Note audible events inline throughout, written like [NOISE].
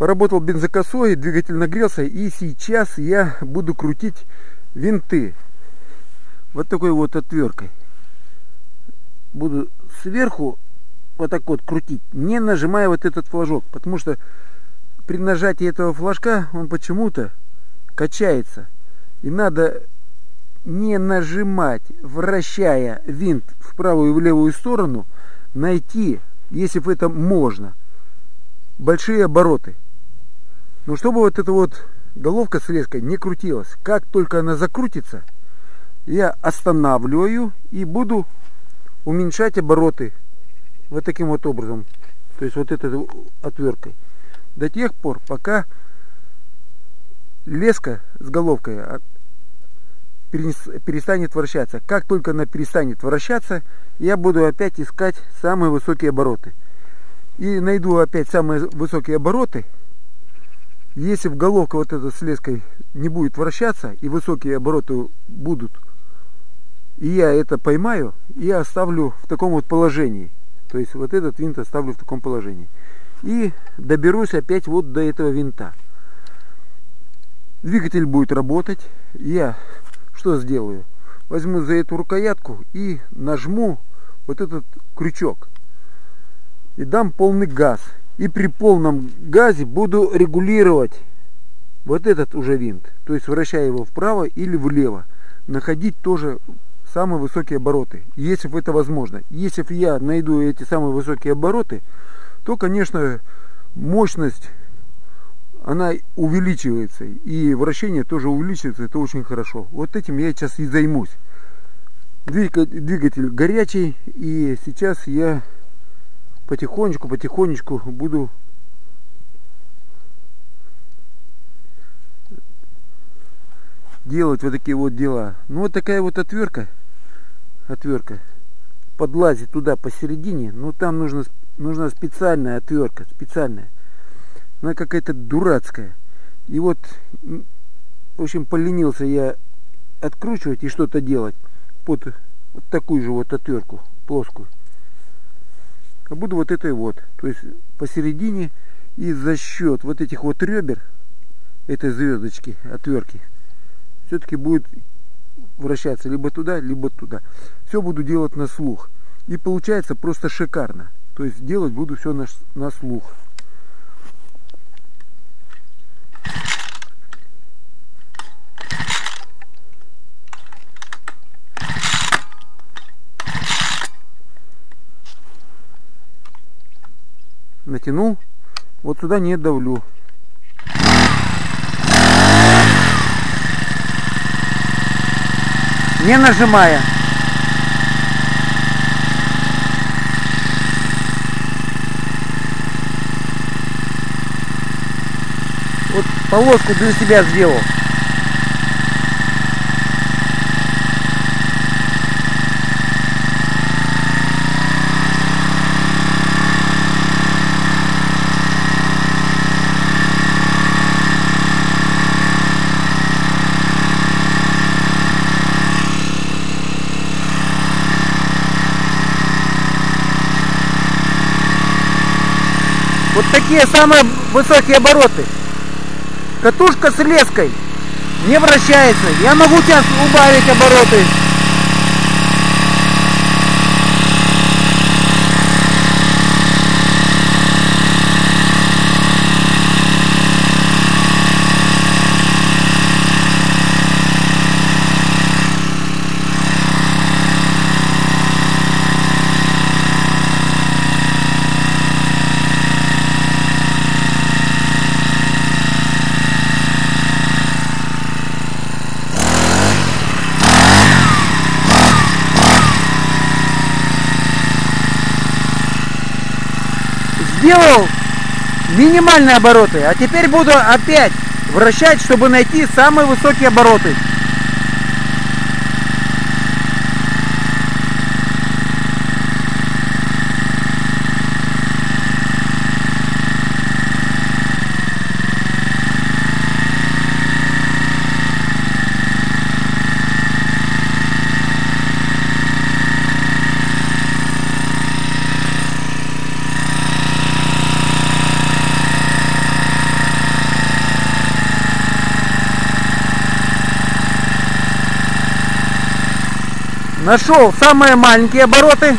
Поработал бензокосой, двигатель нагрелся, и сейчас я буду крутить винты. Вот такой вот отверткой. Буду сверху вот так вот крутить, не нажимая вот этот флажок, потому что при нажатии этого флажка он почему-то качается. И надо не нажимать, вращая винт в правую и в левую сторону, найти, если бы это можно, большие обороты. Но чтобы вот эта вот головка с леской не крутилась, как только она закрутится, я останавливаю и буду уменьшать обороты вот таким вот образом. То есть вот этой отверткой. До тех пор, пока леска с головкой перестанет вращаться. Как только она перестанет вращаться, я буду опять искать самые высокие обороты. И найду опять самые высокие обороты. Если в головка вот эта с леской не будет вращаться, и высокие обороты будут, и я это поймаю, я оставлю в таком вот положении. То есть вот этот винт оставлю в таком положении. И доберусь опять вот до этого винта. Двигатель будет работать. Я что сделаю? Возьму за эту рукоятку и нажму вот этот крючок. И дам полный газ. И при полном газе буду регулировать вот этот уже винт. То есть вращая его вправо или влево. Находить тоже самые высокие обороты. Если это возможно. Если я найду эти самые высокие обороты, то, конечно, мощность она увеличивается. И вращение тоже увеличивается, это очень хорошо. Вот этим я сейчас и займусь. Двигатель горячий, и сейчас я потихонечку, потихонечку буду делать вот такие вот дела. Ну вот такая вот отвертка, отвертка подлазит туда посередине, но там нужно, нужна специальная отвертка, специальная она какая-то дурацкая. И вот, в общем, поленился я откручивать и что-то делать под вот такую же вот отвертку плоскую. А буду вот этой вот, то есть посередине и за счет вот этих вот ребер этой звездочки, отвертки, все-таки будет вращаться либо туда, либо туда. Все буду делать на слух. И получается просто шикарно. То есть делать буду все на, на слух. Натянул, вот сюда не давлю. Не нажимая. Вот полоску для себя сделал. Вот такие самые высокие обороты. Катушка с леской не вращается. Я могу сейчас убавить обороты. Сделал минимальные обороты, а теперь буду опять вращать, чтобы найти самые высокие обороты. Нашел самые маленькие обороты.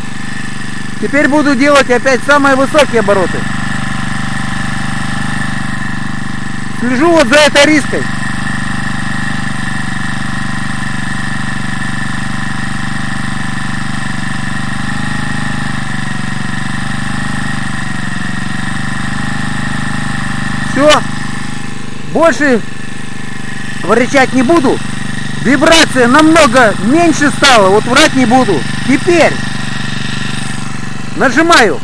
Теперь буду делать опять самые высокие обороты. Слежу вот за этой риской. Все. Больше ворчать не буду. Вибрация намного меньше стала. Вот врать не буду. Теперь нажимаю.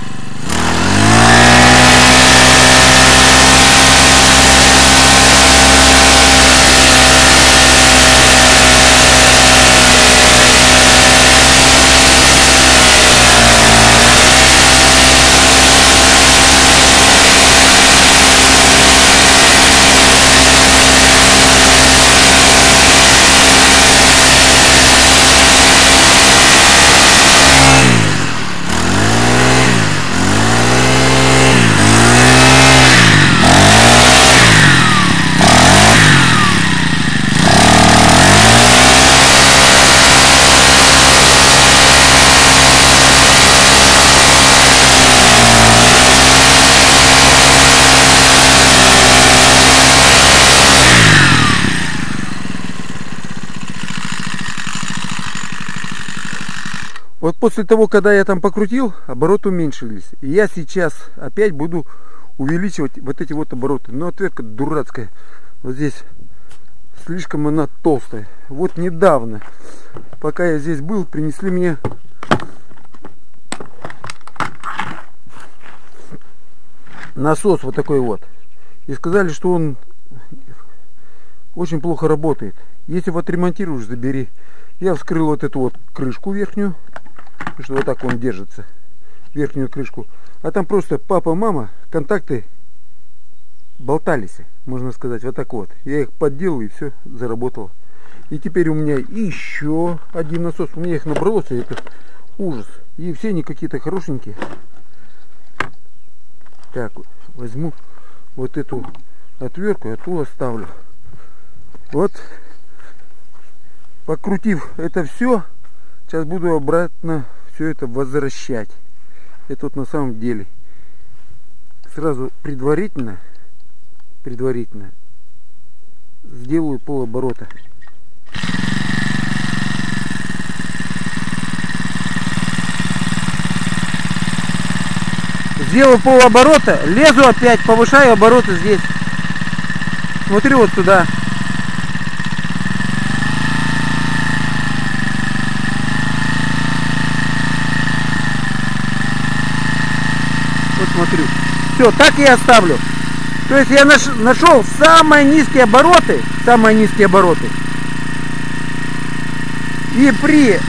После того, когда я там покрутил, обороты уменьшились. И я сейчас опять буду увеличивать вот эти вот обороты. Но ответка дурацкая. Вот здесь слишком она толстая. Вот недавно, пока я здесь был, принесли мне насос вот такой вот. И сказали, что он очень плохо работает. Если вот ремонтируешь, забери. Я вскрыл вот эту вот крышку верхнюю что вот так он держится, верхнюю крышку. А там просто папа, мама, контакты болтались, можно сказать, вот так вот. Я их подделал и все, заработал. И теперь у меня еще один насос. У меня их набралось, это ужас. И все они какие-то хорошенькие. Так, возьму вот эту отвертку, а ту оставлю. Вот, покрутив это все, сейчас буду обратно все это возвращать. Это вот на самом деле сразу предварительно, предварительно сделаю полоборота. Сделаю полоборота, лезу опять, повышаю обороты здесь. Смотрю вот туда. Смотрю. Все, так я оставлю. То есть я наш, нашел самые низкие обороты, самые низкие обороты. И при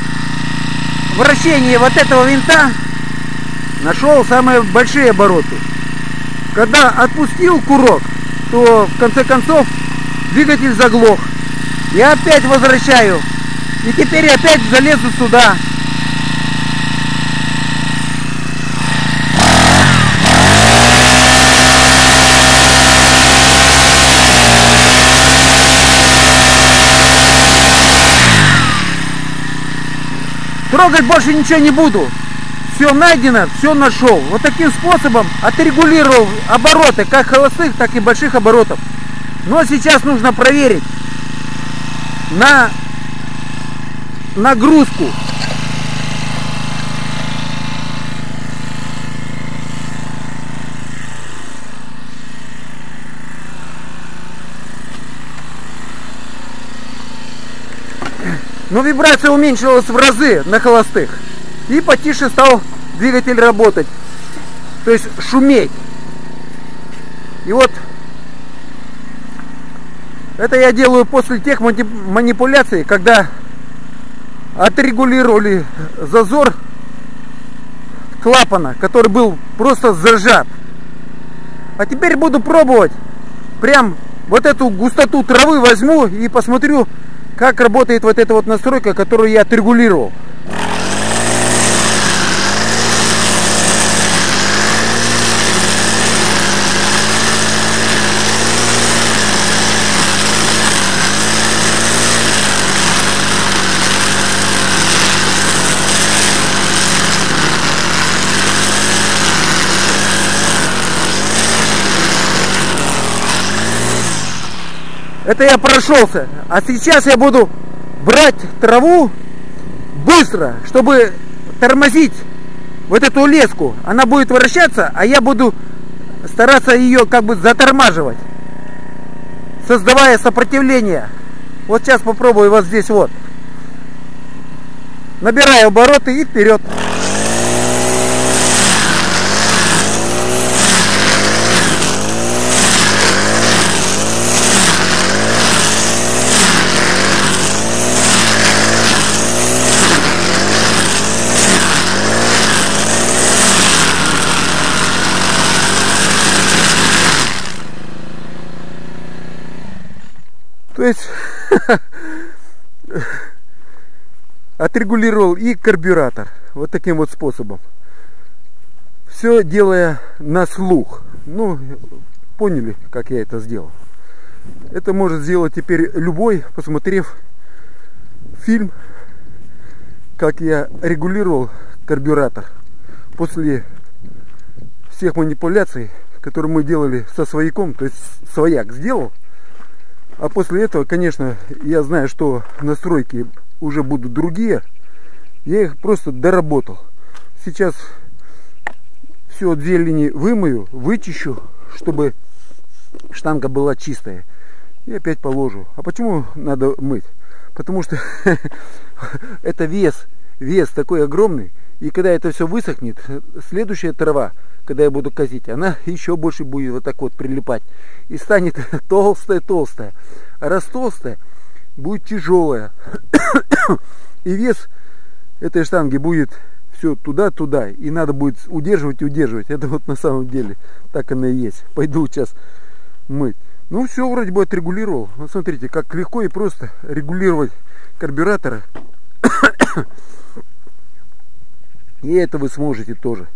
вращении вот этого винта нашел самые большие обороты. Когда отпустил курок, то в конце концов двигатель заглох. Я опять возвращаю. И теперь опять залезу сюда. Трогать больше ничего не буду. Все найдено, все нашел. Вот таким способом отрегулировал обороты, как холостых, так и больших оборотов. Но сейчас нужно проверить на нагрузку. Но вибрация уменьшилась в разы на холостых. И потише стал двигатель работать. То есть шуметь. И вот это я делаю после тех манипуляций, когда отрегулировали зазор клапана, который был просто зажат. А теперь буду пробовать. Прям вот эту густоту травы возьму и посмотрю, как работает вот эта вот настройка, которую я отрегулировал. Это я прошелся. А сейчас я буду брать траву быстро, чтобы тормозить вот эту леску. Она будет вращаться, а я буду стараться ее как бы затормаживать. Создавая сопротивление. Вот сейчас попробую вот здесь вот. Набираю обороты и вперед. То есть [LAUGHS] отрегулировал и карбюратор вот таким вот способом. Все делая на слух. Ну, поняли, как я это сделал. Это может сделать теперь любой, посмотрев фильм, как я регулировал карбюратор после всех манипуляций, которые мы делали со свояком, то есть свояк сделал, а после этого, конечно, я знаю, что настройки уже будут другие. Я их просто доработал. Сейчас все две линии вымою, вычищу, чтобы штанга была чистая. И опять положу. А почему надо мыть? Потому что [LAUGHS] это вес, вес такой огромный. И когда это все высохнет, следующая трава когда я буду косить, она еще больше будет вот так вот прилипать. И станет [LAUGHS] толстая-толстая. А раз толстая, будет тяжелая. [COUGHS] И вес этой штанги будет все туда-туда. И надо будет удерживать и удерживать. Это вот на самом деле так оно и есть. Пойду сейчас мыть. Ну все вроде бы отрегулировал. Вот смотрите, как легко и просто регулировать карбюраторы. [COUGHS] И это вы сможете тоже.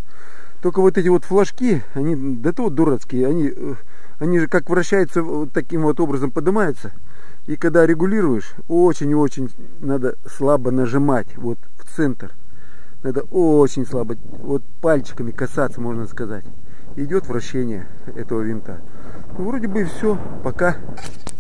Только вот эти вот флажки, они да то дурацкие, они, э, они же как вращаются вот таким вот образом поднимаются. И когда регулируешь, очень и очень надо слабо нажимать вот в центр. Надо очень слабо, вот пальчиками касаться, можно сказать. Идет вращение этого винта. Ну, вроде бы и все. Пока.